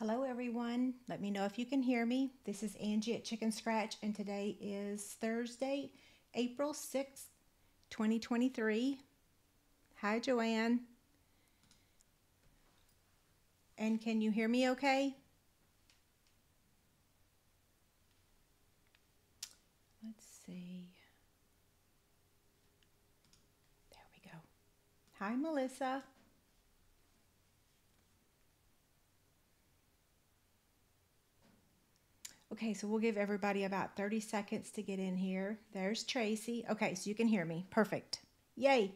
Hello, everyone. Let me know if you can hear me. This is Angie at Chic n Scratch, and today is Thursday, April 6th, 2023. Hi, Joanne. And can you hear me okay? Let's see. There we go. Hi, Melissa. Okay, so we'll give everybody about 30 seconds to get in here. There's Tracy. Okay, so you can hear me. Perfect. Yay.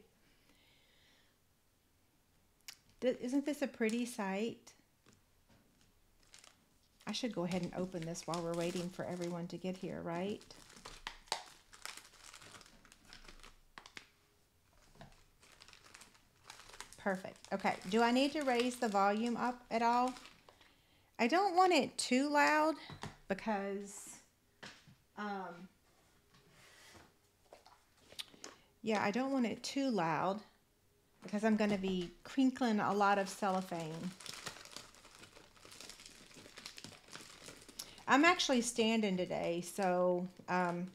Isn't this a pretty site? I should go ahead and open this while we're waiting for everyone to get here, right? Perfect. Okay, do I need to raise the volume up at all? I don't want it too loud because, um, yeah, I don't want it too loud because I'm going to be crinkling a lot of cellophane. I'm actually standing today, so um,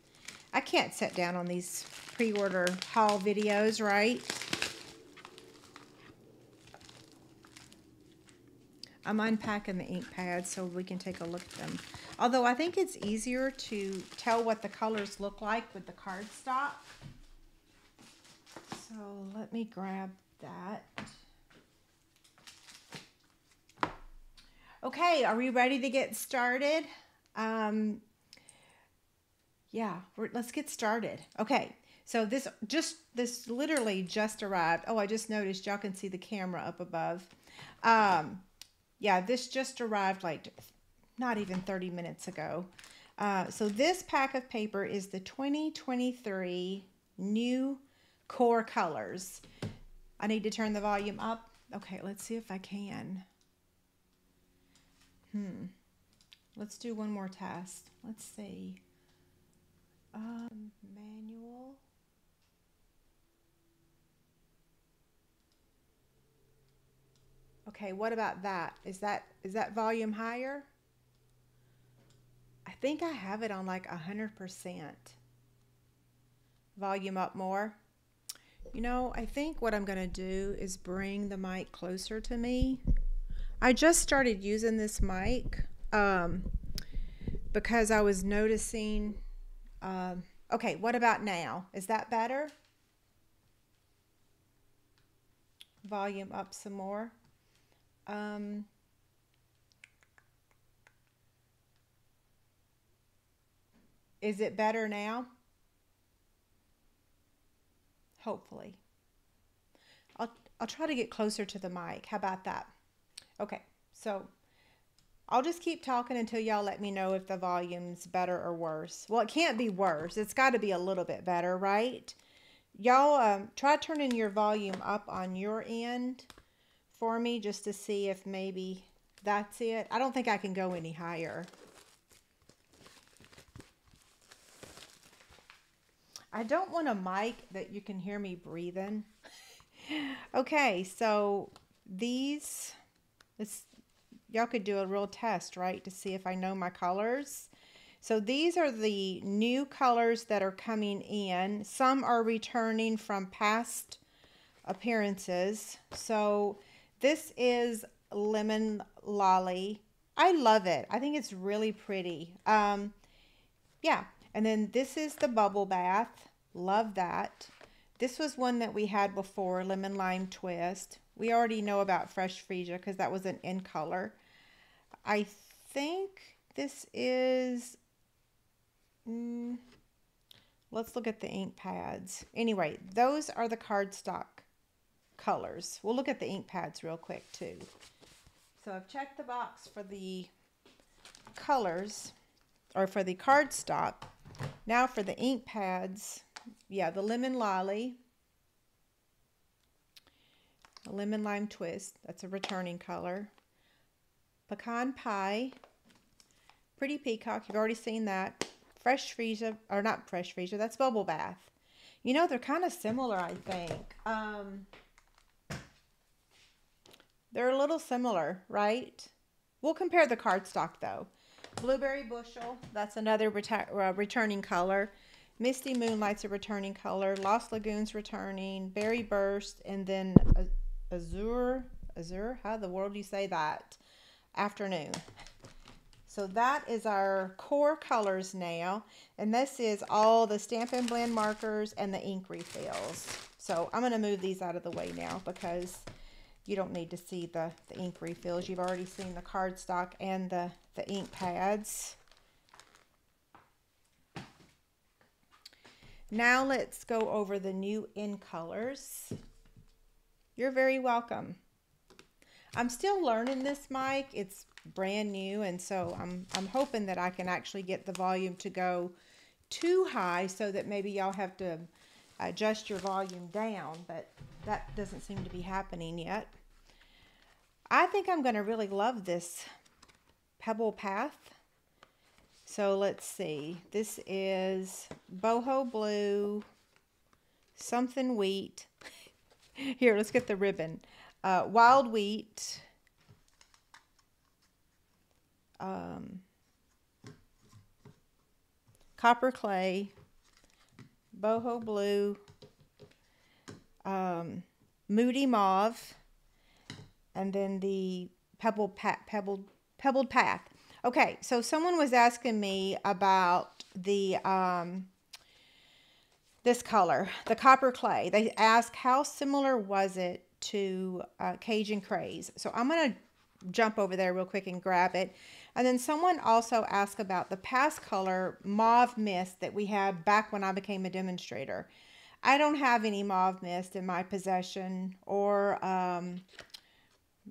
I can't sit down on these pre-order haul videos, right? I'm unpacking the ink pads so we can take a look at them. Although I think it's easier to tell what the colors look like with the cardstock. So let me grab that. Okay, are we ready to get started? Um, yeah, let's get started. Okay, so this just, this literally just arrived. Oh, I just noticed y'all can see the camera up above. Um, yeah, this just arrived like not even 30 minutes ago. Uh, so this pack of paper is the 2023 new core colors. I need to turn the volume up. Okay, let's see if I can. Hmm. Let's do one more test. Let's see. Um, manual. Okay, what about that? Is that is that volume higher? I think I have it on like a hundred percent. Volume up more. You know, I think what I'm gonna do is bring the mic closer to me. I just started using this mic um, because I was noticing. Um, okay, what about now? Is that better? Volume up some more. Um, is it better now? Hopefully. I'll, I'll try to get closer to the mic. How about that? Okay, so I'll just keep talking until y'all let me know if the volume's better or worse. Well, it can't be worse. It's got to be a little bit better, right? Y'all um, try turning your volume up on your end for me just to see if maybe that's it. I don't think I can go any higher. I don't want a mic that you can hear me breathing. okay, so these, y'all could do a real test, right, to see if I know my colors. So these are the new colors that are coming in. Some are returning from past appearances. So this is Lemon Lolly. I love it. I think it's really pretty. Um, yeah, and then this is the Bubble Bath. Love that. This was one that we had before, Lemon Lime Twist. We already know about Fresh Freesia because that was an in color. I think this is... Mm, let's look at the ink pads. Anyway, those are the cardstock colors. We'll look at the ink pads real quick too. So I've checked the box for the colors or for the cardstock. Now for the ink pads, yeah, the Lemon Lolly, Lemon Lime Twist, that's a returning color. Pecan Pie, Pretty Peacock, you've already seen that. Fresh Freesia, or not Fresh Freesia, that's Bubble Bath. You know, they're kind of similar, I think. Um, they're a little similar, right? We'll compare the cardstock though. Blueberry Bushel, that's another uh, returning color. Misty Moonlight's a returning color. Lost Lagoon's returning. Berry Burst, and then Azure. Azure? How the world do you say that? Afternoon. So that is our core colors now. And this is all the Stampin' Blend markers and the ink refills. So I'm going to move these out of the way now because you don't need to see the, the ink refills. You've already seen the cardstock and the, the ink pads. Now let's go over the new in colors. You're very welcome. I'm still learning this mic. It's brand new and so I'm I'm hoping that I can actually get the volume to go too high so that maybe y'all have to adjust your volume down, but that doesn't seem to be happening yet. I think I'm going to really love this Pebble Path. So let's see. This is Boho Blue, something wheat. Here, let's get the ribbon. Uh, wild wheat. Um, copper clay, boho blue, um, moody mauve, and then the pebbled, pa pebbled, pebbled path. Okay, so someone was asking me about the um, this color, the copper clay. They asked how similar was it to uh, Cajun Craze. So I'm going to jump over there real quick and grab it. And then someone also asked about the past color mauve mist that we had back when I became a demonstrator. I don't have any mauve mist in my possession or um,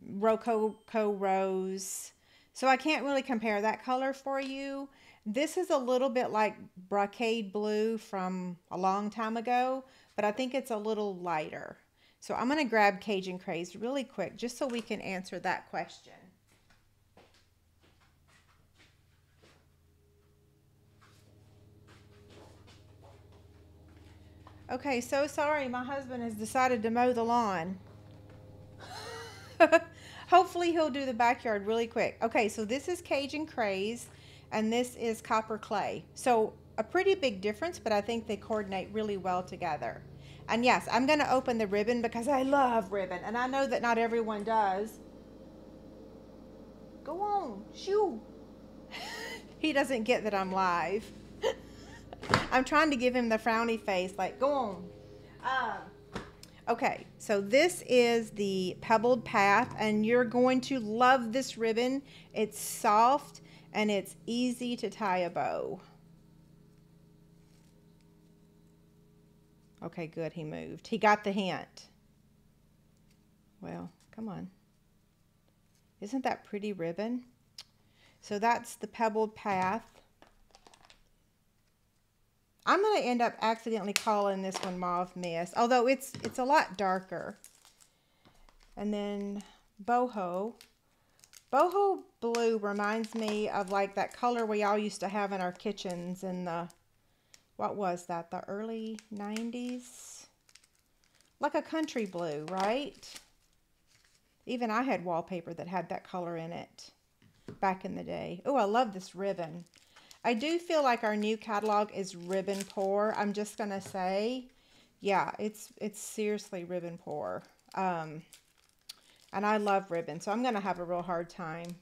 Rococo Rose. So I can't really compare that color for you. This is a little bit like Brocade Blue from a long time ago, but I think it's a little lighter. So I'm going to grab Cajun Craze really quick just so we can answer that question. Okay, so sorry. My husband has decided to mow the lawn. Hopefully he'll do the backyard really quick. Okay, so this is Cajun Craze and this is Copper Clay. So a pretty big difference, but I think they coordinate really well together. And yes, I'm going to open the ribbon because I love ribbon and I know that not everyone does. Go on, shoo. he doesn't get that I'm live. I'm trying to give him the frowny face, like, go on. Um, Okay, so this is the Pebbled Path, and you're going to love this ribbon. It's soft, and it's easy to tie a bow. Okay, good, he moved. He got the hint. Well, come on. Isn't that pretty ribbon? So that's the Pebbled Path. I'm going to end up accidentally calling this one Mauve Mist, although it's it's a lot darker. And then Boho. Boho Blue reminds me of like that color we all used to have in our kitchens in the, what was that, the early 90s? Like a country blue, right? Even I had wallpaper that had that color in it back in the day. Oh, I love this ribbon. I do feel like our new catalog is ribbon poor. I'm just going to say, yeah, it's it's seriously ribbon poor. Um, and I love ribbon, so I'm going to have a real hard time.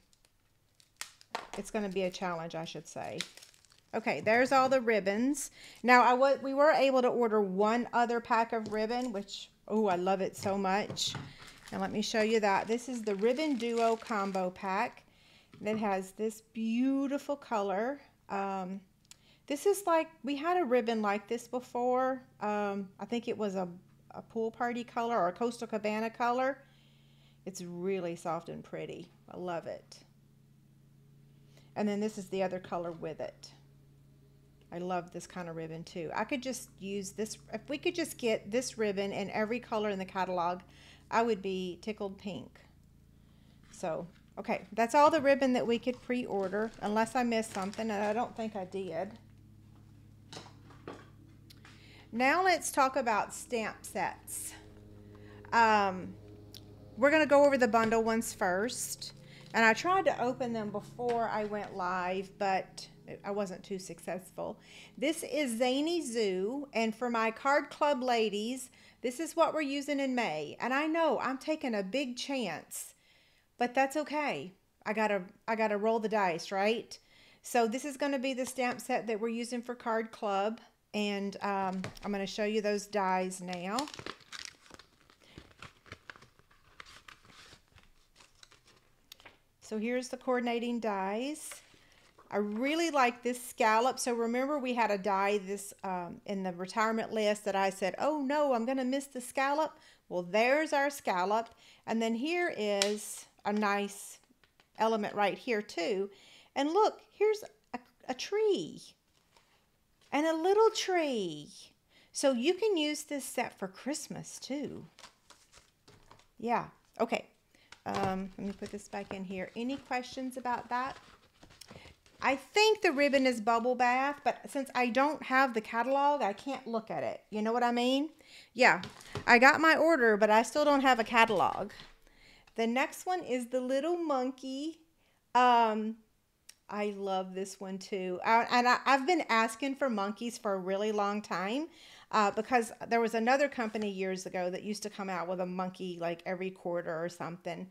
It's going to be a challenge, I should say. Okay, there's all the ribbons. Now, I was, we were able to order one other pack of ribbon, which, oh, I love it so much. And let me show you that. This is the Ribbon Duo Combo Pack. It has this beautiful color. Um, this is like, we had a ribbon like this before. Um, I think it was a, a pool party color or a Coastal Cabana color. It's really soft and pretty. I love it. And then this is the other color with it. I love this kind of ribbon too. I could just use this, if we could just get this ribbon in every color in the catalog, I would be tickled pink. So Okay, that's all the ribbon that we could pre-order, unless I missed something, and I don't think I did. Now let's talk about stamp sets. Um, we're going to go over the bundle ones first. And I tried to open them before I went live, but I wasn't too successful. This is Zany Zoo, and for my card club ladies, this is what we're using in May. And I know I'm taking a big chance, but that's okay. I gotta I gotta roll the dice, right? So this is going to be the stamp set that we're using for Card Club, and um, I'm going to show you those dies now. So here's the coordinating dies. I really like this scallop. So remember we had a die this um, in the retirement list that I said, oh no, I'm going to miss the scallop. Well, there's our scallop. And then here is a nice element right here too. And look, here's a, a tree and a little tree. So you can use this set for Christmas too. Yeah, okay. Um, let me put this back in here. Any questions about that? I think the ribbon is bubble bath, but since I don't have the catalog, I can't look at it. You know what I mean? Yeah, I got my order, but I still don't have a catalog. The next one is the little monkey. Um, I love this one too. Uh, and I, have been asking for monkeys for a really long time uh, because there was another company years ago that used to come out with a monkey like every quarter or something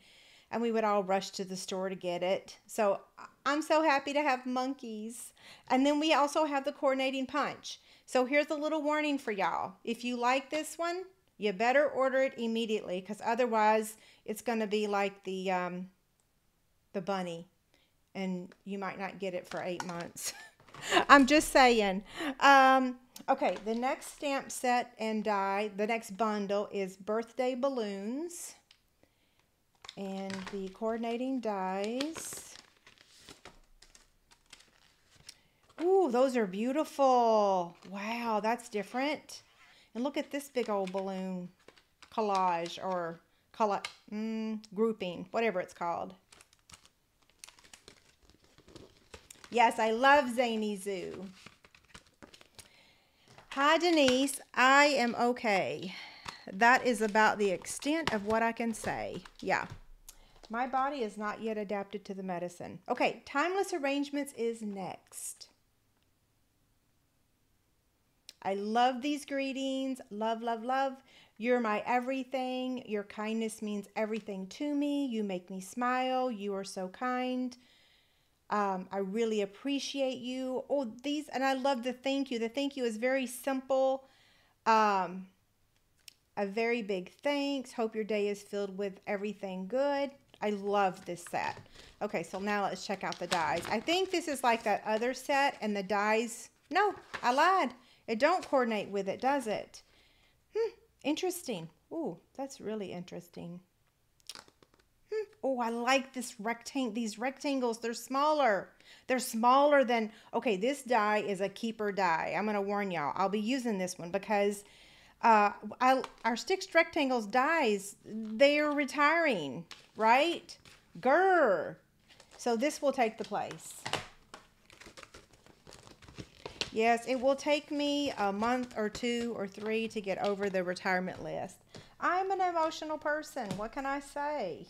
and we would all rush to the store to get it. So I'm so happy to have monkeys. And then we also have the coordinating punch. So here's a little warning for y'all. If you like this one, you better order it immediately because otherwise it's going to be like the um, the bunny and you might not get it for eight months. I'm just saying. Um, okay, the next stamp set and die, the next bundle is birthday balloons and the coordinating dies. Ooh, those are beautiful. Wow, that's different. And look at this big old balloon collage or colla mm, grouping, whatever it's called. Yes, I love Zany Zoo. Hi, Denise. I am okay. That is about the extent of what I can say. Yeah. My body is not yet adapted to the medicine. Okay, Timeless Arrangements is next. I love these greetings. Love, love, love. You're my everything. Your kindness means everything to me. You make me smile. You are so kind. Um, I really appreciate you. Oh, these, and I love the thank you. The thank you is very simple. Um, a very big thanks. Hope your day is filled with everything good. I love this set. Okay, so now let's check out the dies. I think this is like that other set and the dies, no, I lied. It don't coordinate with it, does it? Hmm, interesting. Ooh, that's really interesting. Hmm. Oh, I like this rectangle. These rectangles, they're smaller. They're smaller than, okay, this die is a keeper die. I'm going to warn y'all. I'll be using this one because uh, I, our stitched rectangles dies, they are retiring, right? Grr. So this will take the place. Yes, it will take me a month or two or three to get over the retirement list. I'm an emotional person. What can I say?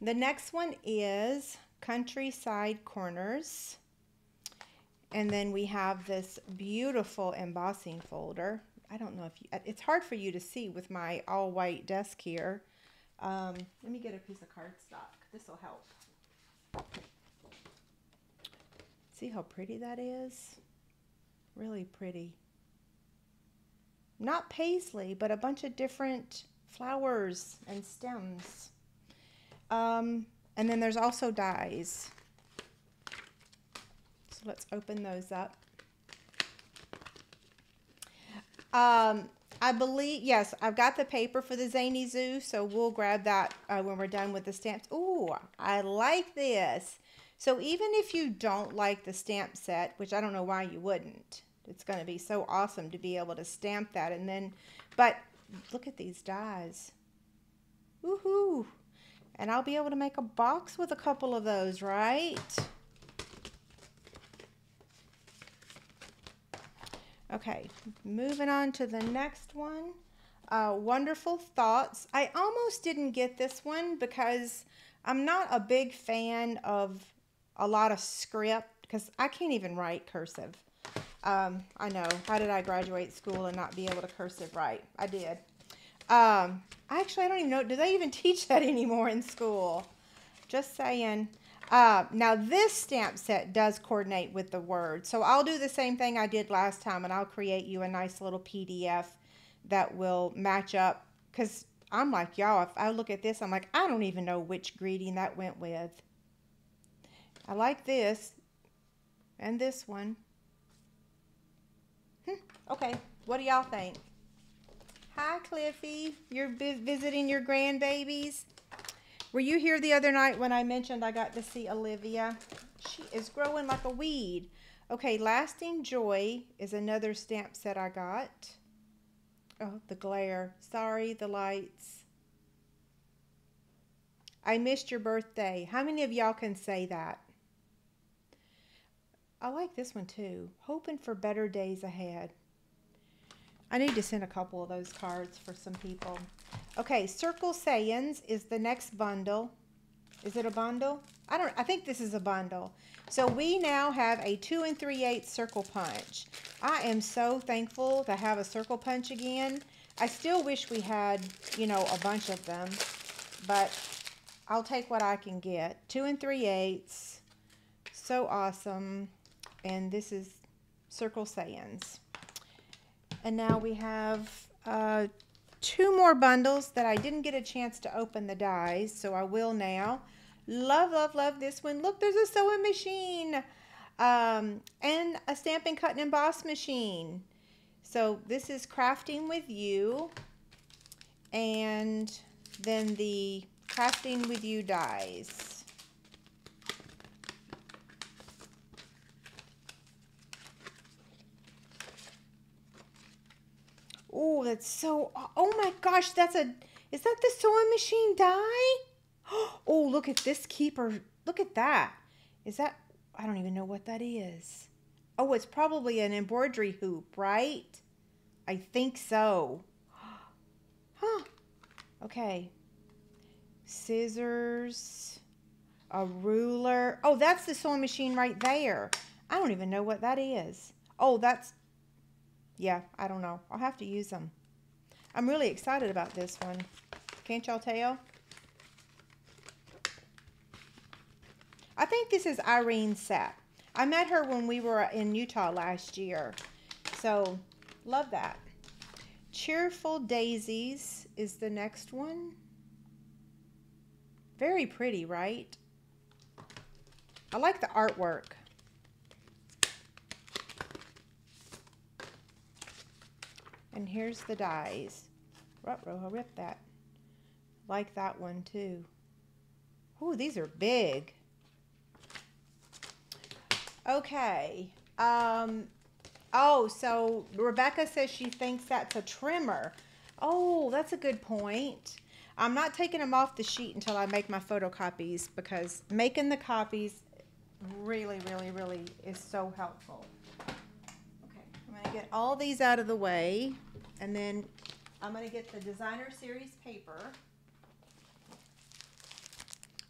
The next one is Countryside Corners. And then we have this beautiful embossing folder. I don't know if you, it's hard for you to see with my all white desk here. Um, let me get a piece of cardstock. This will help. See how pretty that is? Really pretty. Not paisley, but a bunch of different flowers and stems. Um, and then there's also dies. So let's open those up. Um, I believe, yes, I've got the paper for the Zany Zoo, so we'll grab that uh, when we're done with the stamps. Ooh, I like this. So even if you don't like the stamp set, which I don't know why you wouldn't, it's going to be so awesome to be able to stamp that. And then, but look at these dies. Woohoo! And I'll be able to make a box with a couple of those, right? Okay, moving on to the next one. Uh, Wonderful Thoughts. I almost didn't get this one because I'm not a big fan of a lot of script because I can't even write cursive. Um, I know. How did I graduate school and not be able to cursive write? I did. Um, actually, I don't even know. Do they even teach that anymore in school? Just saying. Uh, now, this stamp set does coordinate with the word. So I'll do the same thing I did last time, and I'll create you a nice little PDF that will match up. Because I'm like, y'all, if I look at this, I'm like, I don't even know which greeting that went with. I like this and this one. Hmm, okay, what do y'all think? Hi, Cliffy. You're visiting your grandbabies? Were you here the other night when I mentioned I got to see Olivia? She is growing like a weed. Okay, Lasting Joy is another stamp set I got. Oh, the glare. Sorry, the lights. I missed your birthday. How many of y'all can say that? I like this one too. Hoping for better days ahead. I need to send a couple of those cards for some people. Okay, Circle Sayings is the next bundle. Is it a bundle? I don't. I think this is a bundle. So we now have a two and three eighths circle punch. I am so thankful to have a circle punch again. I still wish we had, you know, a bunch of them, but I'll take what I can get. Two and three eighths. So awesome. And this is Circle Sayings. And now we have uh, two more bundles that I didn't get a chance to open the dies, so I will now. Love, love, love this one. Look, there's a sewing machine um, and a stamping, cut, and emboss machine. So this is Crafting with You. And then the Crafting with You dies. Oh, that's so, oh my gosh, that's a, is that the sewing machine die? Oh, look at this keeper. Look at that. Is that, I don't even know what that is. Oh, it's probably an embroidery hoop, right? I think so. Huh. Okay. Scissors, a ruler. Oh, that's the sewing machine right there. I don't even know what that is. Oh, that's yeah, I don't know. I'll have to use them. I'm really excited about this one. Can't y'all tell? I think this is Irene Sapp. I met her when we were in Utah last year. So, love that. Cheerful Daisies is the next one. Very pretty, right? I like the artwork. And here's the dies. I'll rip that. Like that one too. Oh, these are big. Okay. Um, oh, so Rebecca says she thinks that's a trimmer. Oh, that's a good point. I'm not taking them off the sheet until I make my photocopies because making the copies really, really, really is so helpful. Okay, I'm going to get all these out of the way. And then I'm going to get the designer series paper.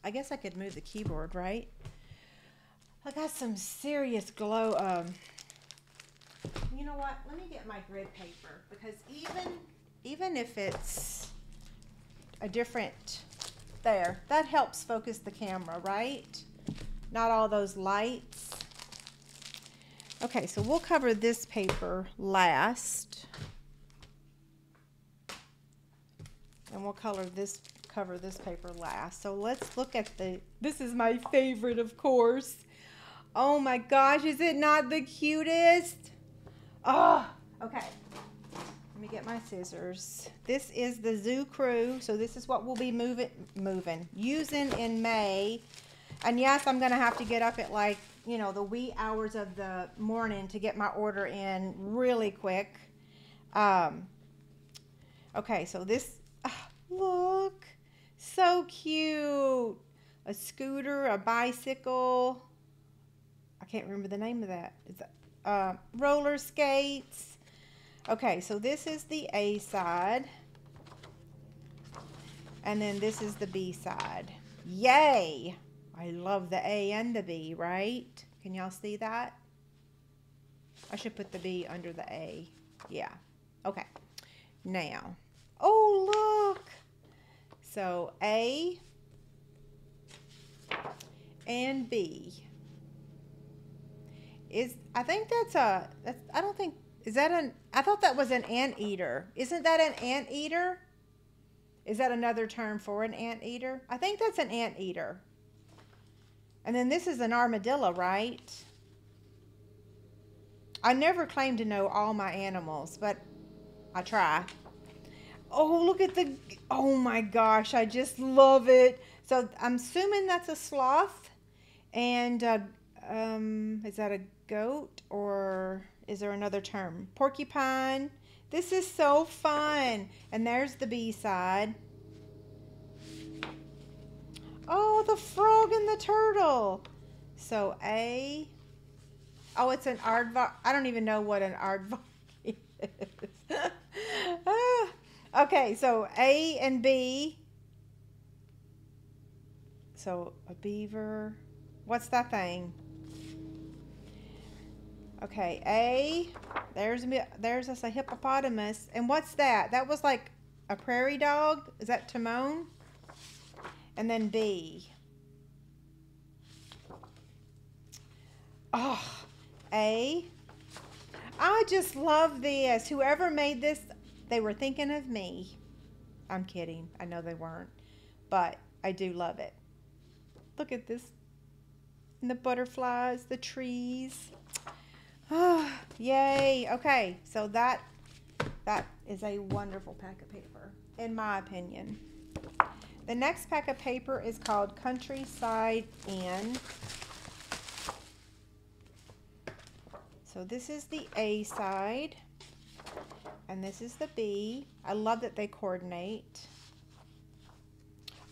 I guess I could move the keyboard, right? I got some serious glow. Um, you know what? Let me get my grid paper because even even if it's a different there, that helps focus the camera, right? Not all those lights. Okay, so we'll cover this paper last. And we'll color this cover this paper last. So let's look at the, this is my favorite, of course. Oh my gosh, is it not the cutest? Oh, okay. Let me get my scissors. This is the Zoo Crew. So this is what we'll be moving, moving, using in May. And yes, I'm to have to get up at like, you know, the wee hours of the morning to get my order in really quick. Um, okay, so this Look, so cute. A scooter, a bicycle. I can't remember the name of that. It's uh, roller skates. Okay, so this is the A side. And then this is the B side. Yay! I love the A and the B, right? Can y'all see that? I should put the B under the A. Yeah. Okay. Now, oh, look. So A and B is, I think that's a, that's, I don't think, is that an, I thought that was an anteater. Isn't that an anteater? Is that another term for an anteater? I think that's an anteater. And then this is an armadillo, right? I never claim to know all my animals, but I try. Oh, look at the, oh my gosh, I just love it. So I'm assuming that's a sloth. And uh, um, is that a goat or is there another term? Porcupine. This is so fun. And there's the B side. Oh, the frog and the turtle. So A. Oh, it's an aardvark. I don't even know what an aardvark is. Okay, so A and B. So a beaver. What's that thing? Okay, A. There's a, there's us a hippopotamus. And what's that? That was like a prairie dog. Is that Timon? And then B. Oh, A. I just love this. Whoever made this, they were thinking of me. I'm kidding. I know they weren't. But I do love it. Look at this. And the butterflies, the trees. Oh, yay. Okay, so that that is a wonderful pack of paper, in my opinion. The next pack of paper is called Countryside Inn. So this is the A side, and this is the B. I love that they coordinate.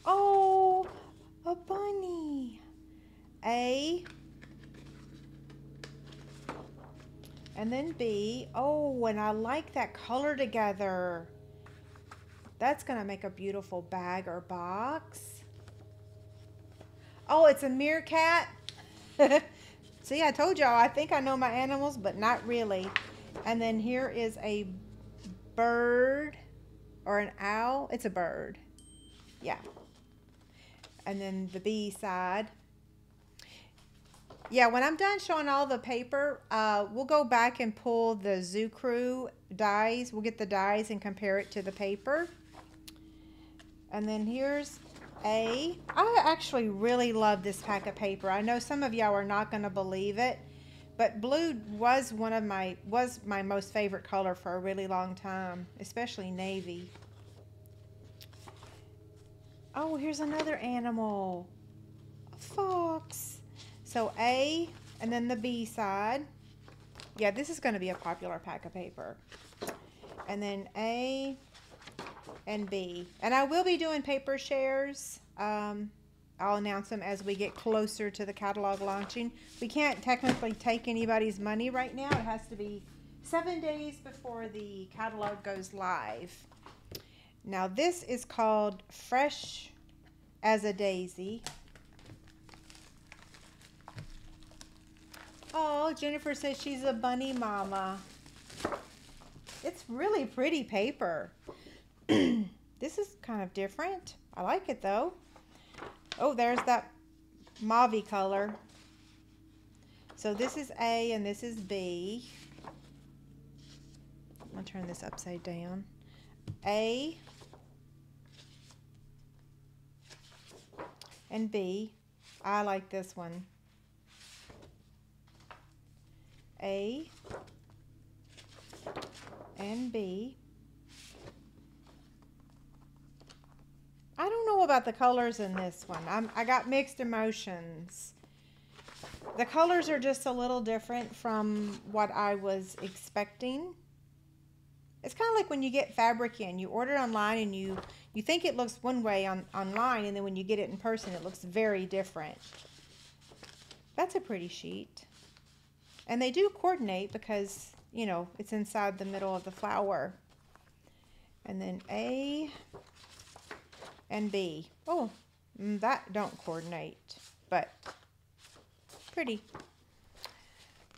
Oh, a bunny. A. And then B. Oh, and I like that color together. That's going to make a beautiful bag or box. Oh, it's a meerkat. See, I told y'all, I think I know my animals, but not really. And then here is a bird or an owl. It's a bird. Yeah. And then the B side. Yeah, when I'm done showing all the paper, uh, we'll go back and pull the Zoo Crew dies. We'll get the dies and compare it to the paper. And then here's A. I actually really love this pack of paper. I know some of y'all are not going to believe it, but blue was one of my was my most favorite color for a really long time, especially navy. Oh, here's another animal. A fox. So A and then the B side. Yeah, this is going to be a popular pack of paper. And then A and B. And I will be doing paper shares. Um, I'll announce them as we get closer to the catalog launching. We can't technically take anybody's money right now. It has to be seven days before the catalog goes live. Now this is called Fresh as a Daisy. Oh, Jennifer says she's a bunny mama. It's really pretty paper. this is kind of different. I like it though. Oh, there's that mauve color. So this is A and this is B. I'm going to turn this upside down. A and B. I like this one. A and B. I don't know about the colors in this one. I'm, I got mixed emotions. The colors are just a little different from what I was expecting. It's kind of like when you get fabric in. You order online and you, you think it looks one way on online, and then when you get it in person, it looks very different. That's a pretty sheet. And they do coordinate because, you know, it's inside the middle of the flower. And then A and B. Oh, Mm, that don't coordinate, but pretty.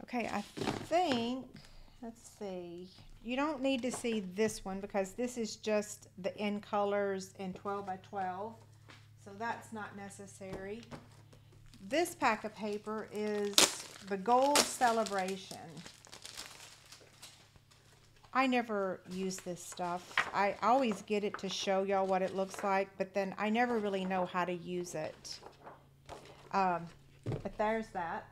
Okay, I think, let's see. You don't need to see this one because this is just the in colors in 12 by 12. So that's not necessary. This pack of paper is the Gold Celebration. I never use this stuff. I always get it to show y'all what it looks like, but then I never really know how to use it. Um, but there's that.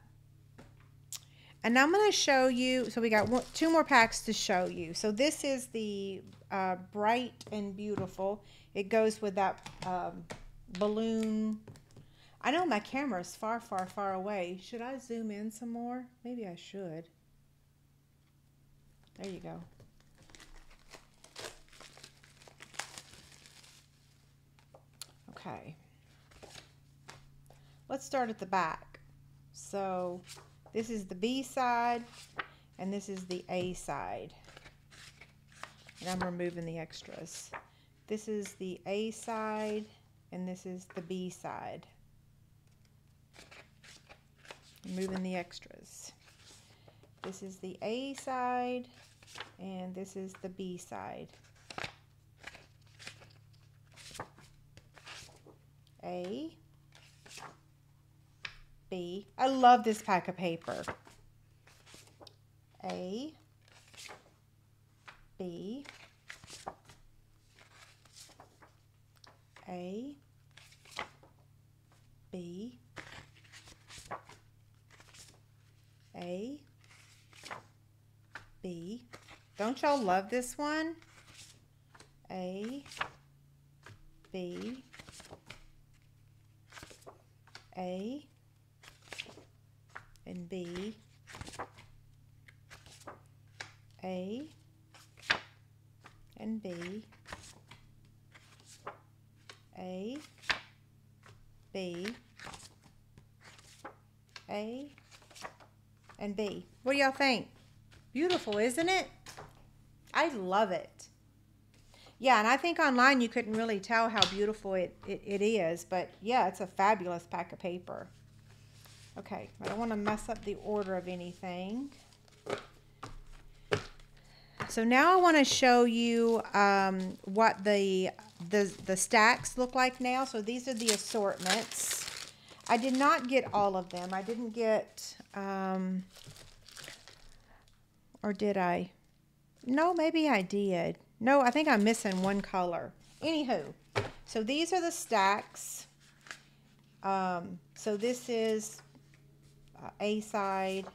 And I'm going to show you, so we got one, two more packs to show you. So this is the uh, Bright and Beautiful. It goes with that um, balloon. I know my camera is far, far, far away. Should I zoom in some more? Maybe I should. There you go. Okay. Let's start at the back. So this is the B side and this is the A side. And I'm removing the extras. This is the A side and this is the B side. Removing the extras. This is the A side and this is the B side. A, B. I love this pack of paper. A, B, A, B, A, B. Don't y'all love this one? A, B, a and B, A and B, A, B, A, and B. What do y'all think? Beautiful, isn't it? I love it. Yeah, and I think online you couldn't really tell how beautiful it, it, it is, but yeah, it's a fabulous pack of paper. Okay, I don't want to mess up the order of anything. So now I want to show you um, what the, the, the stacks look like now. So these are the assortments. I did not get all of them. I didn't get, um, or did I? No, maybe I did. No, I think I'm missing one color. Anywho, so these are the stacks. Um, so this is uh, A side,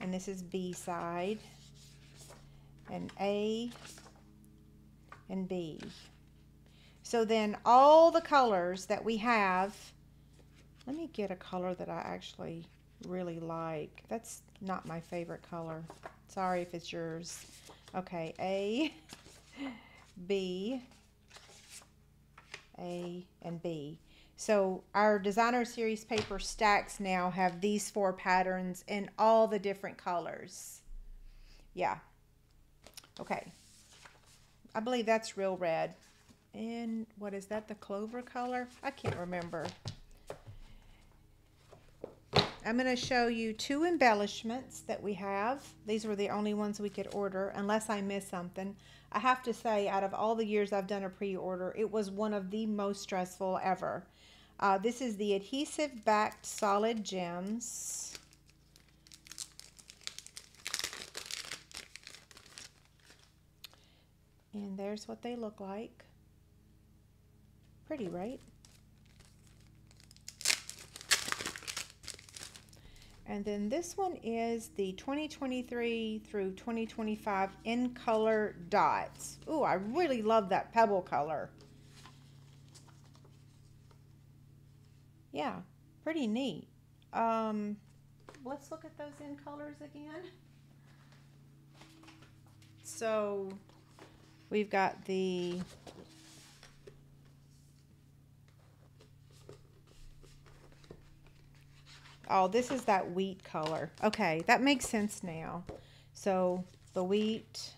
and this is B side, and A and B. So then all the colors that we have, let me get a color that I actually really like. That's not my favorite color. Sorry if it's yours. Okay, A, B, A, and B. So our designer series paper stacks now have these four patterns in all the different colors. Yeah. Okay. I believe that's real red. And what is that, the clover color? I can't remember. I'm going to show you two embellishments that we have. These were the only ones we could order unless I missed something. I have to say, out of all the years I've done a pre-order, it was one of the most stressful ever. Uh, this is the adhesive backed solid gems. And there's what they look like. Pretty, right? And then this one is the 2023 through 2025 in color dots. Ooh, I really love that pebble color. Yeah, pretty neat. Um, let's look at those in colors again. So we've got the Oh, this is that wheat color. Okay, that makes sense now. So the wheat,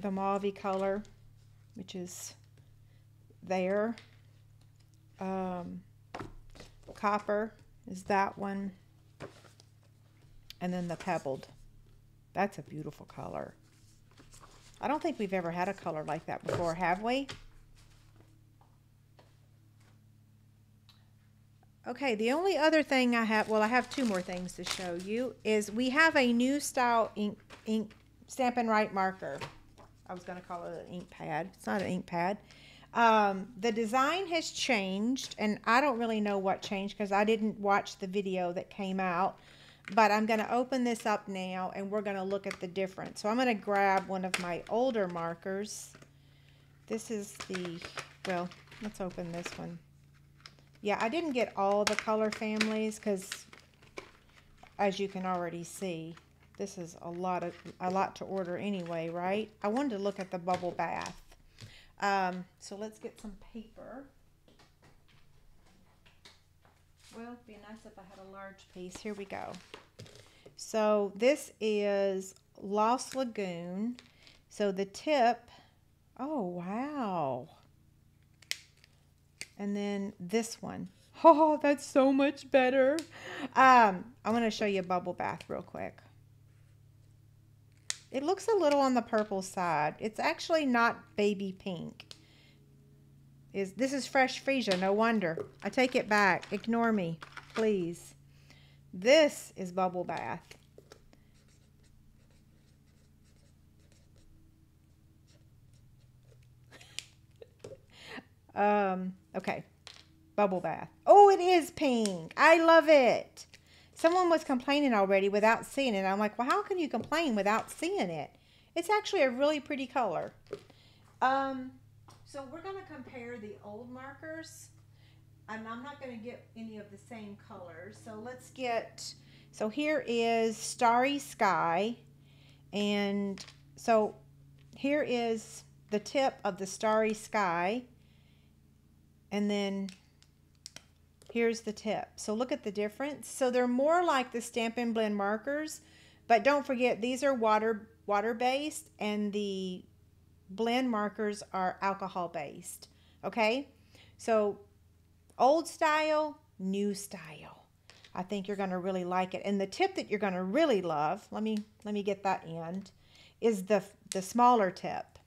the mauve color, which is there. Um, copper is that one. And then the pebbled. That's a beautiful color. I don't think we've ever had a color like that before, have we? Okay, the only other thing I have, well, I have two more things to show you, is we have a new style ink, ink Stampin' Write marker. I was going to call it an ink pad. It's not an ink pad. Um, the design has changed, and I don't really know what changed because I didn't watch the video that came out. But I'm going to open this up now, and we're going to look at the difference. So I'm going to grab one of my older markers. This is the, well, let's open this one. Yeah, I didn't get all the color families because, as you can already see, this is a lot of a lot to order anyway, right? I wanted to look at the bubble bath. Um, so let's get some paper. Well, it'd be nice if I had a large piece. Here we go. So this is Lost Lagoon. So the tip, oh wow. And then this one. Oh, that's so much better. Um, I'm going to show you a bubble bath real quick. It looks a little on the purple side. It's actually not baby pink. Is This is fresh freesia, no wonder. I take it back. Ignore me, please. This is bubble bath. um, okay. Bubble bath. Oh, it is pink. I love it. Someone was complaining already without seeing it. I'm like, well, how can you complain without seeing it? It's actually a really pretty color. Um, so we're going to compare the old markers. And I'm not going to get any of the same colors. So let's get, so here is Starry Sky. And so here is the tip of the Starry Sky. And then Here's the tip. So look at the difference. So they're more like the Stampin' Blend markers, but don't forget these are water water based and the blend markers are alcohol based. Okay? So old style, new style. I think you're going to really like it. And the tip that you're going to really love, let me let me get that end, is the the smaller tip.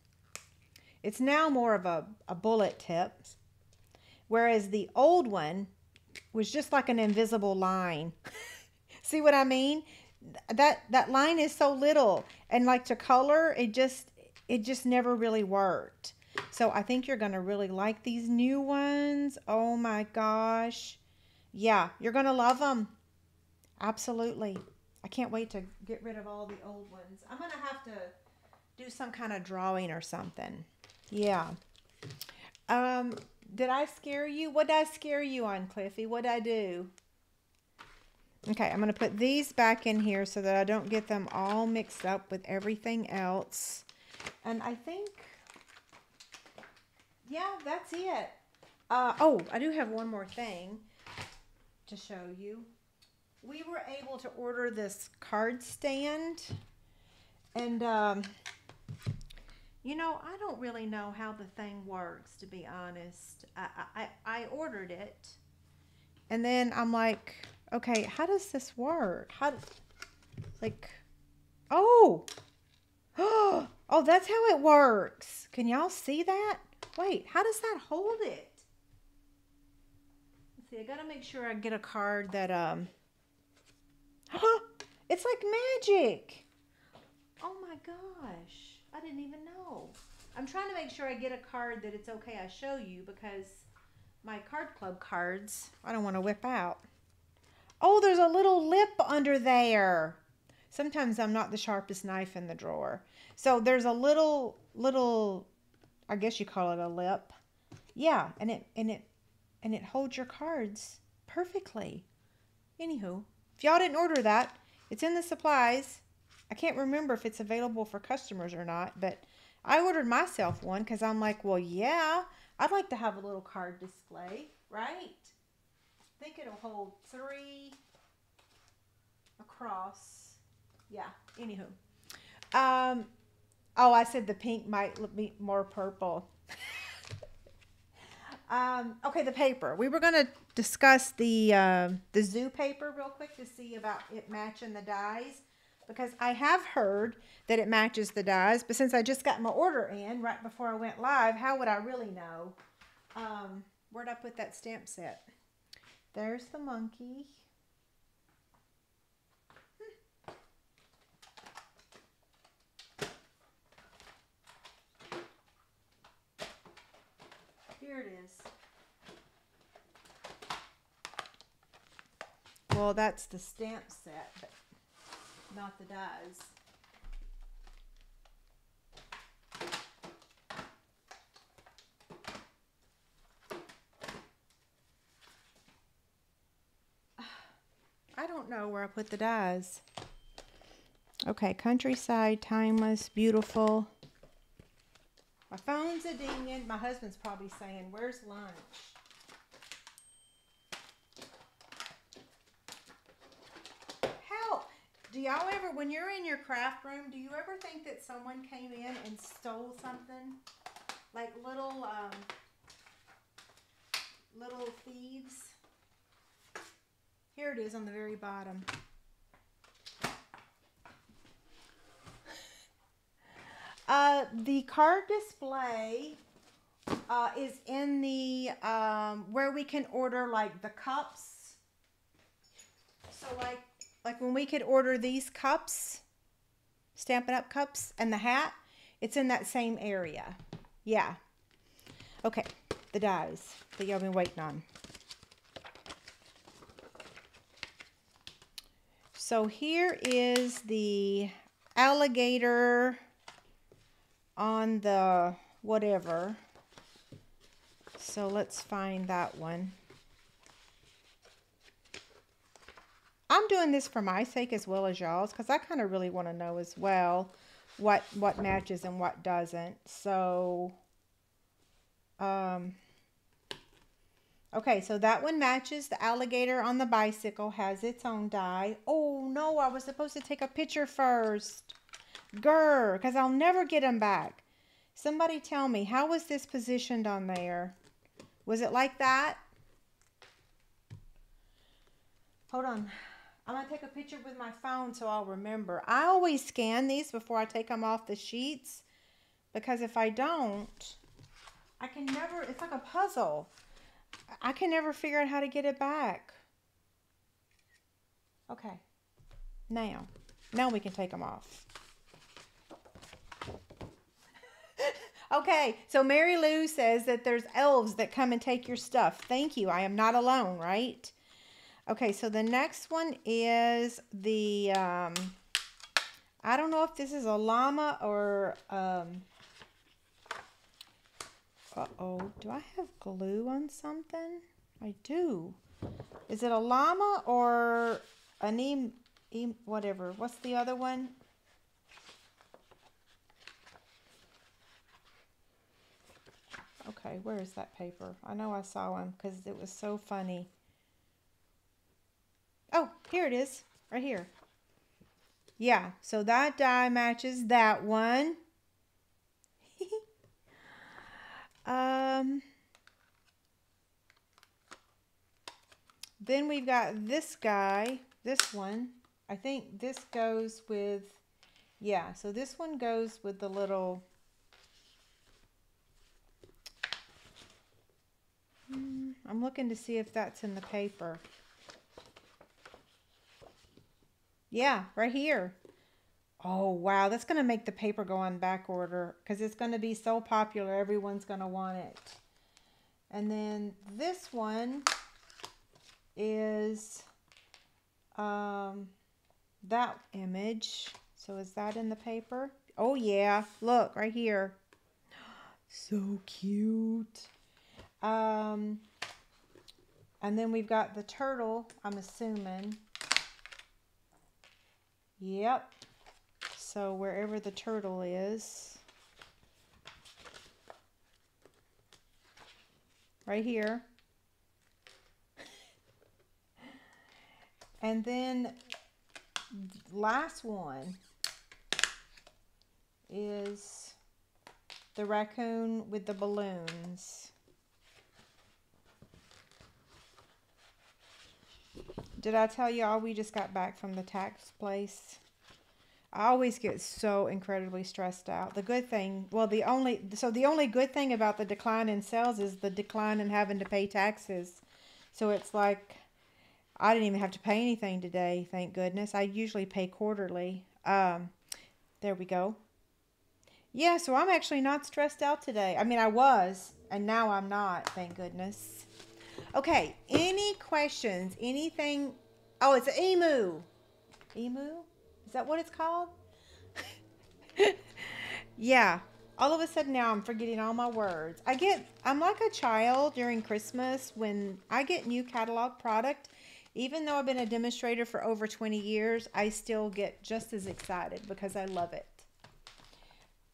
It's now more of a, a bullet tip. Whereas the old one was just like an invisible line. See what I mean? That that line is so little and like to color, it just it just never really worked. So I think you're going to really like these new ones. Oh my gosh. Yeah, you're going to love them. Absolutely. I can't wait to get rid of all the old ones. I'm going to have to do some kind of drawing or something. Yeah. Um, did I scare you? What did I scare you on, Cliffy? What did I do? Okay, I'm going to put these back in here so that I don't get them all mixed up with everything else. And I think, yeah, that's it. Uh, oh, I do have one more thing to show you. We were able to order this card stand. And um, you know, I don't really know how the thing works, to be honest. I, I, I ordered it, and then I'm like, okay, how does this work? How, like, oh, oh, that's how it works. Can y'all see that? Wait, how does that hold it? Let's see, I gotta make sure I get a card that, um, it's like magic. Oh my gosh. I didn't even know. I'm trying to make sure I get a card that it's okay I show you because my card club cards I don't want to whip out. Oh, there's a little lip under there. Sometimes I'm not the sharpest knife in the drawer. So there's a little little I guess you call it a lip. Yeah, and it and it and it holds your cards perfectly. Anywho, if y'all didn't order that, it's in the supplies. I can't remember if it's available for customers or not, but I ordered myself one because I'm like, well, yeah, I'd like to have a little card display, right? I think it'll hold three across. Yeah, anywho. Um, oh, I said the pink might look more purple. Um, okay, the paper. We were going to discuss the uh, the zoo paper real quick to see about it matching the dies because I have heard that it matches the dies, but since I just got my order in right before I went live, how would I really know? Um, where'd I put that stamp set? There's the monkey. Here it is. Well, that's the stamp set, not the dies. I don't know where I put the dies. Okay, countryside, timeless, beautiful. My phone's a dinging. My husband's probably saying, Where's lunch? Help! Do y'all ever, when you're in your craft room, do you ever think that someone came in and stole something? Like little, um, little thieves? Here it is on the very bottom. Uh, the card display uh, is in the um, where we can order like the cups. So like like when we could order these cups, Stampin' Up cups, and the hat, it's in that same area. Yeah. Okay, the dies that y'all been waiting on. So here is the alligator on the whatever. So let's find that one. I'm doing this for my sake as well as y'all's because I kind of really want to know as well what what matches and what doesn't. So, um, okay, so that one matches. The alligator on the bicycle has its own die. Oh no, I was supposed to take a picture first. Grr, because I'll never get them back. Somebody tell me, how was this positioned on there? Was it like that? Hold on. I'm going to take a picture with my phone so I'll remember. I always scan these before I take them off the sheets because if I don't, I can never, it's like a puzzle. I can never figure out how to get it back. Okay. Now, now we can take them off. Okay, so Mary Lou says that there's elves that come and take your stuff. Thank you. I am not alone, right? Okay, so the next one is the, um, I don't know if this is a llama or, um, uh-oh, do I have glue on something? I do. Is it a llama or an e, e whatever? What's the other one? Okay, where is that paper? I know I saw one because it was so funny. Oh, here it is, right here. Yeah, so that die matches that one. um, then we've got this guy, this one. I think this goes with, yeah, so this one goes with the little Hmm, I'm looking to see if that's in the paper. Yeah, right here. Oh, wow. That's going to make the paper go on back order because it's going to be so popular. Everyone's going to want it. And then this one is um, that image. So is that in the paper? Oh, yeah. Look, right here. So cute. Um, and then we've got the turtle, I'm assuming. Yep. So wherever the turtle is. Right here. and then last one is the raccoon with the balloons. Did I tell you all we just got back from the tax place? I always get so incredibly stressed out. The good thing, well, the only, so the only good thing about the decline in sales is the decline in having to pay taxes. So it's like, I didn't even have to pay anything today, thank goodness. I usually pay quarterly. Um, there we go. Yeah, so I'm actually not stressed out today. I mean, I was, and now I'm not, thank goodness. Okay, any questions? Anything? Oh, it's an emu. Emu? Is that what it's called? yeah. All of a sudden now I'm forgetting all my words. I get I'm like a child during Christmas when I get new catalog product. Even though I've been a demonstrator for over 20 years, I still get just as excited because I love it.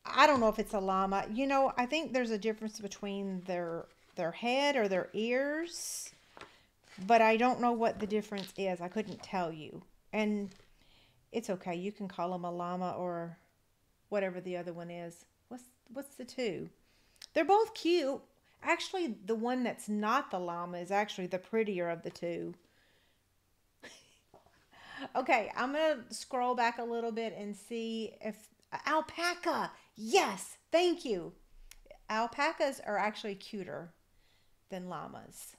I don't know if it's a llama. You know, I think there's a difference between their their head or their ears, but I don't know what the difference is. I couldn't tell you. And it's okay. You can call them a llama or whatever the other one is. What's what's the two? They're both cute. Actually, the one that's not the llama is actually the prettier of the two. okay, I'm going to scroll back a little bit and see if alpaca. Yes, thank you. Alpacas are actually cuter than llamas.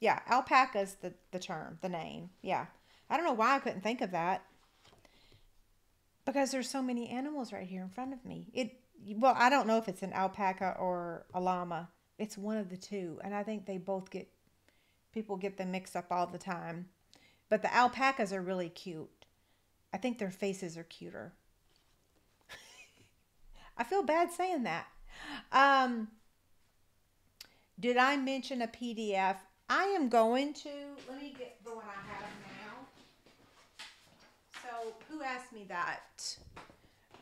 Yeah, alpaca's the the term, the name. Yeah. I don't know why I couldn't think of that because there's so many animals right here in front of me. It well, I don't know if it's an alpaca or a llama. It's one of the two, and I think they both get people get them mixed up all the time. But the alpacas are really cute. I think their faces are cuter. I feel bad saying that. Um, did I mention a PDF? I am going to, let me get the one I have now. so who asked me that?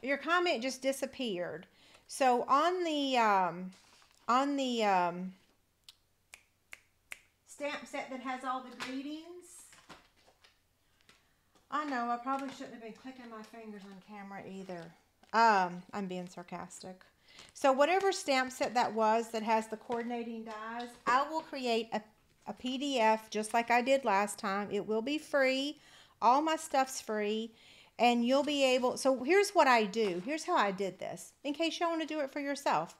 Your comment just disappeared. So on the um, on the um, stamp set that has all the greetings. I know I probably shouldn't have been clicking my fingers on camera either. Um, I'm being sarcastic. So whatever stamp set that was that has the coordinating dies, I will create a, a PDF just like I did last time. It will be free. All my stuff's free and you'll be able. So here's what I do. Here's how I did this in case you want to do it for yourself.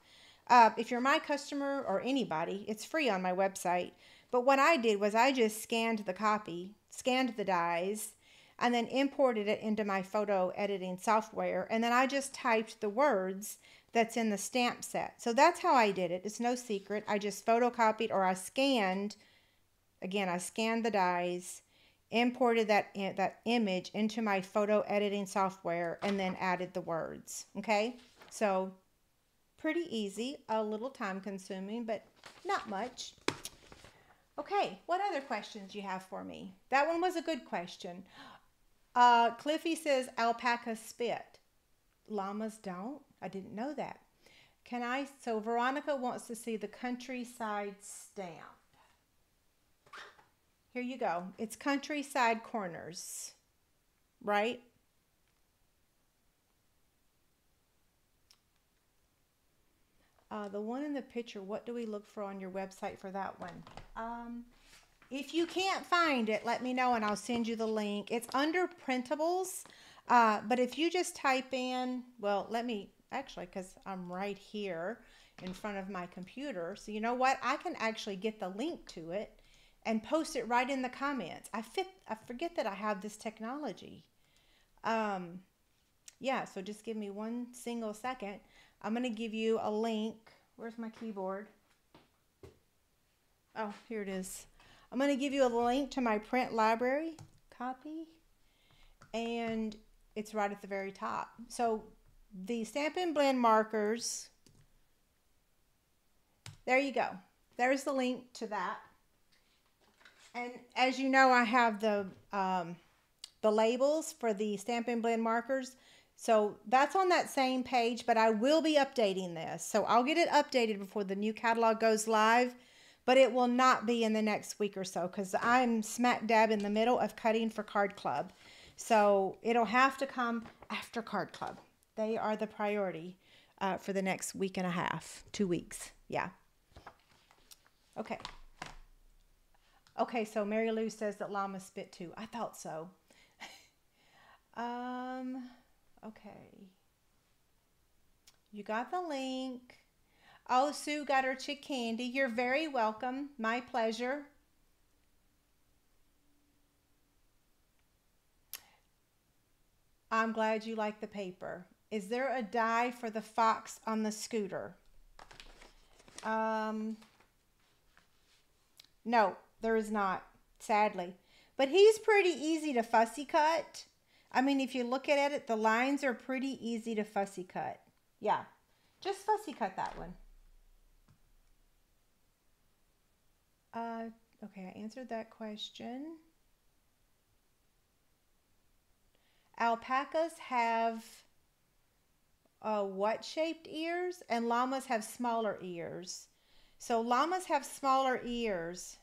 Uh, if you're my customer or anybody, it's free on my website. But what I did was I just scanned the copy, scanned the dies, and then imported it into my photo editing software. And then I just typed the words that's in the stamp set. So that's how I did it. It's no secret. I just photocopied or I scanned, again, I scanned the dies imported that that image into my photo editing software and then added the words okay so pretty easy a little time consuming but not much okay what other questions you have for me that one was a good question uh, cliffy says alpaca spit llamas don't i didn't know that can i so veronica wants to see the countryside stamp here you go. It's Countryside Corners, right? Uh, the one in the picture, what do we look for on your website for that one? Um, if you can't find it, let me know and I'll send you the link. It's under printables, uh, but if you just type in, well, let me actually, because I'm right here in front of my computer. So you know what? I can actually get the link to it and post it right in the comments. I fit I forget that I have this technology. Um yeah, so just give me one single second. I'm going to give you a link. Where's my keyboard? Oh, here it is. I'm going to give you a link to my print library copy and it's right at the very top. So the Stampin' Blend markers, there you go. There's the link to that. And as you know, I have the um, the labels for the Stampin' Blend markers. So that's on that same page, but I will be updating this. So I'll get it updated before the new catalog goes live, but it will not be in the next week or so because I'm smack dab in the middle of cutting for Card Club. So it'll have to come after Card Club. They are the priority uh, for the next week and a half, two weeks. Yeah. Okay. Okay, so Mary Lou says that llama spit too. I thought so. um, okay. You got the link. Oh, Sue got her chick candy. You're very welcome. My pleasure. I'm glad you like the paper. Is there a die for the fox on the scooter? Um, no, there is not, sadly. But he's pretty easy to fussy cut. I mean, if you look at it, the lines are pretty easy to fussy cut. Yeah, just fussy cut that one. Uh, okay, I answered that question. Alpacas have uh, what shaped ears? And llamas have smaller ears. So llamas have smaller ears.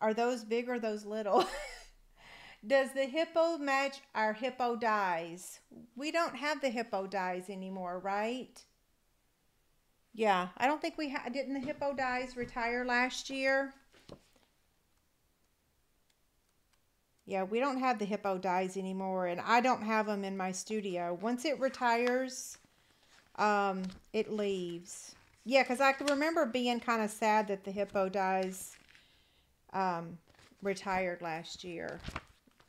Are those big or those little? Does the hippo match our hippo dies? We don't have the hippo dies anymore, right? Yeah, I don't think we. Didn't the hippo dies retire last year? Yeah, we don't have the hippo dies anymore, and I don't have them in my studio. Once it retires, um, it leaves. Yeah, because I can remember being kind of sad that the hippo dies um, retired last year.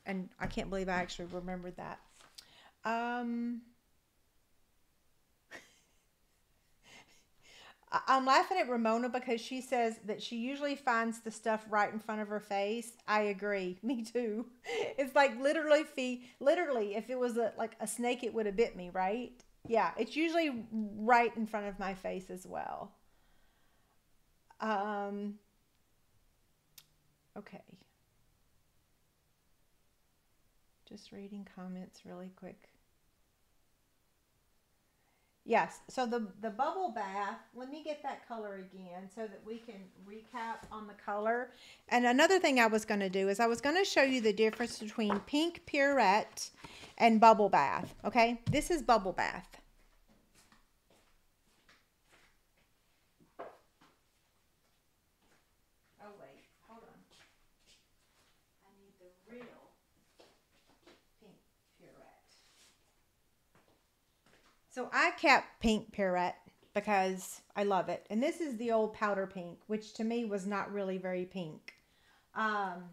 And I can't believe I actually remembered that. Um, I'm laughing at Ramona because she says that she usually finds the stuff right in front of her face. I agree. Me too. It's like literally, fee, literally, if it was a, like a snake, it would have bit me, right? Yeah, it's usually right in front of my face as well. Um, okay. Just reading comments really quick. Yes, so the, the bubble bath, let me get that color again so that we can recap on the color. And another thing I was going to do is I was going to show you the difference between pink Pirouette and bubble bath, okay? This is bubble bath. Oh, wait, hold on. I need the real pink Pirouette. So I kept pink Pirouette because I love it. And this is the old powder pink, which to me was not really very pink. Um,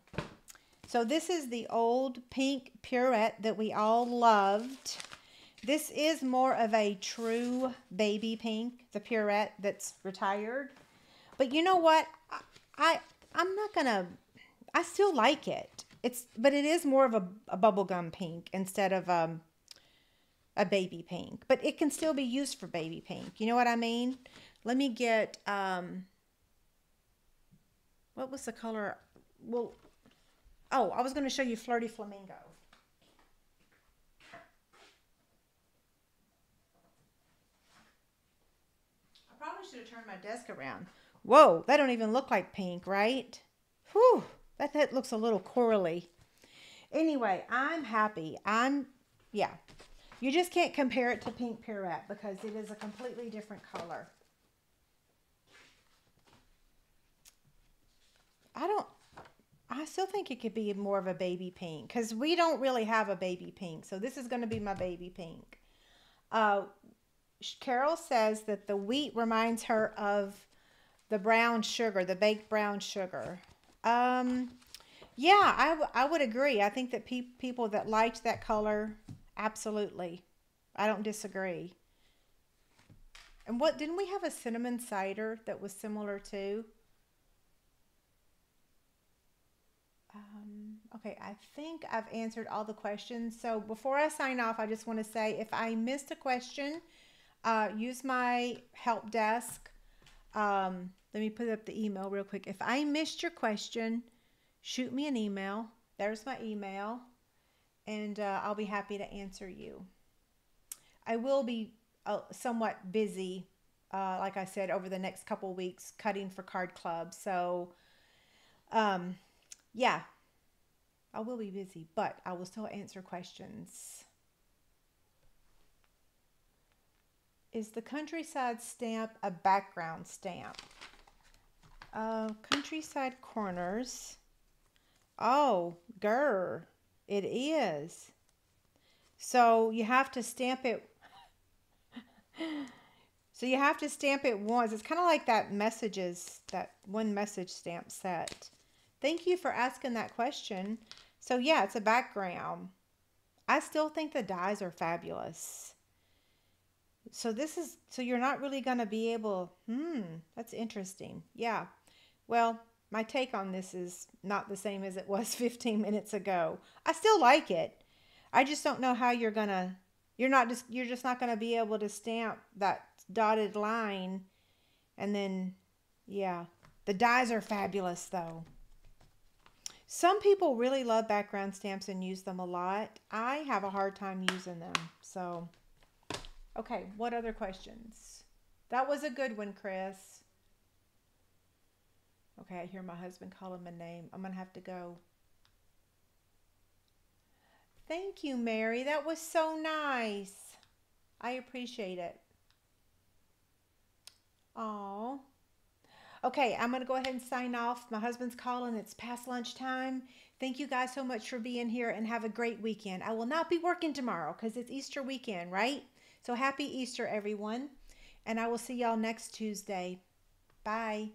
so this is the old pink Pirouette that we all loved. This is more of a true baby pink, the Pirouette that's retired. But you know what? I, I I'm not gonna. I still like it. It's but it is more of a, a bubblegum pink instead of um a baby pink, but it can still be used for baby pink. You know what I mean? Let me get, um, what was the color? Well, oh, I was going to show you Flirty Flamingo. I probably should have turned my desk around. Whoa, that don't even look like pink, right? Whew, that, that looks a little corally. Anyway, I'm happy. I'm, yeah, you just can't compare it to Pink Pirouette because it is a completely different color. I don't, I still think it could be more of a baby pink because we don't really have a baby pink. So this is going to be my baby pink. Uh, Carol says that the wheat reminds her of the brown sugar, the baked brown sugar. Um, yeah, I, I would agree. I think that pe people that liked that color Absolutely. I don't disagree. And what didn't we have a cinnamon cider that was similar to? Um, okay, I think I've answered all the questions. So before I sign off, I just want to say if I missed a question, uh, use my help desk. Um, let me put up the email real quick. If I missed your question, shoot me an email. There's my email and uh, I'll be happy to answer you. I will be uh, somewhat busy, uh, like I said, over the next couple weeks cutting for Card Club. So, um, yeah, I will be busy, but I will still answer questions. Is the countryside stamp a background stamp? Uh, countryside corners. Oh, grr. It is. So you have to stamp it. so you have to stamp it once. It's kind of like that messages, that one message stamp set. Thank you for asking that question. So yeah, it's a background. I still think the dies are fabulous. So this is, so you're not really going to be able, hmm, that's interesting. Yeah. Well, my take on this is not the same as it was 15 minutes ago. I still like it. I just don't know how you're going to, you're not just, you're just not going to be able to stamp that dotted line. And then, yeah, the dies are fabulous though. Some people really love background stamps and use them a lot. I have a hard time using them. So, okay, what other questions? That was a good one, Chris. Okay, I hear my husband calling my name. I'm going to have to go. Thank you, Mary. That was so nice. I appreciate it. Oh. Okay, I'm going to go ahead and sign off. My husband's calling. It's past lunchtime. Thank you guys so much for being here and have a great weekend. I will not be working tomorrow because it's Easter weekend, right? So happy Easter, everyone. And I will see y'all next Tuesday. Bye.